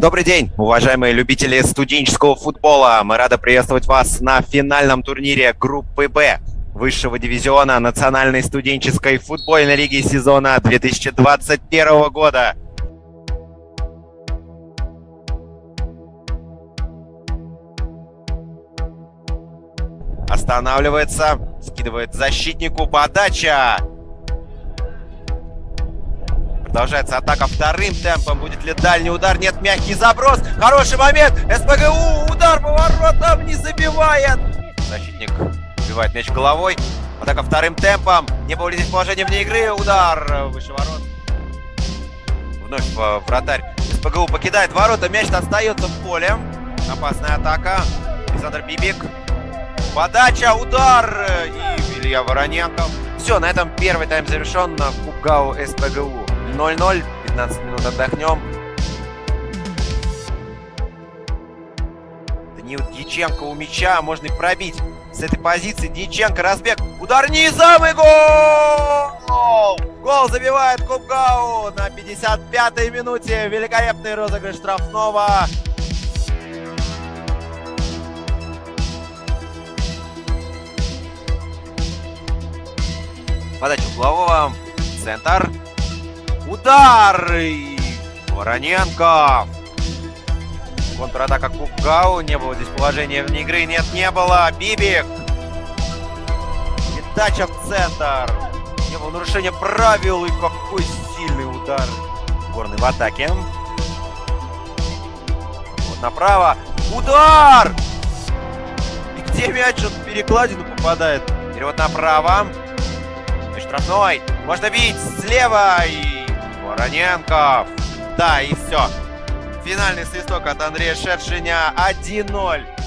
Добрый день, уважаемые любители студенческого футбола. Мы рады приветствовать вас на финальном турнире группы «Б» высшего дивизиона Национальной студенческой футбольной лиги сезона 2021 года. Останавливается, скидывает защитнику подача. Продолжается атака вторым темпом. Будет ли дальний удар? Нет, мягкий заброс. Хороший момент. СПГУ. Удар по воротам не забивает. Защитник убивает мяч головой. Атака вторым темпом. Не было здесь положения вне игры? Удар выше ворот. Вновь вратарь СПГУ покидает ворота. Мяч остается в поле. Опасная атака. Александр Бибик. Подача, удар. И Илья Вороненков. Все, на этом первый тайм завершен. Кубгау СПГУ 0-0. 15 минут отдохнем. Даниил Дьяченко у мяча. Можно и пробить. С этой позиции Дьяченко разбег. Удар низом и гол! Гол забивает Кубгау на 55-й минуте. Великолепный розыгрыш штрафного. Подача углового. Центр. Удар! Вороненко. Контратака Кубгау. Не было здесь положения вне игры. Нет, не было. Бибик. Передача в центр. Не было нарушения правил. И какой сильный удар. Горный в атаке. Вот направо. Удар! И где мяч? Он в перекладину попадает. Перевод направо. И штрафной. Можно бить слева. И Вороненков. Да, и все. Финальный свисток от Андрея Шершиня 1-0.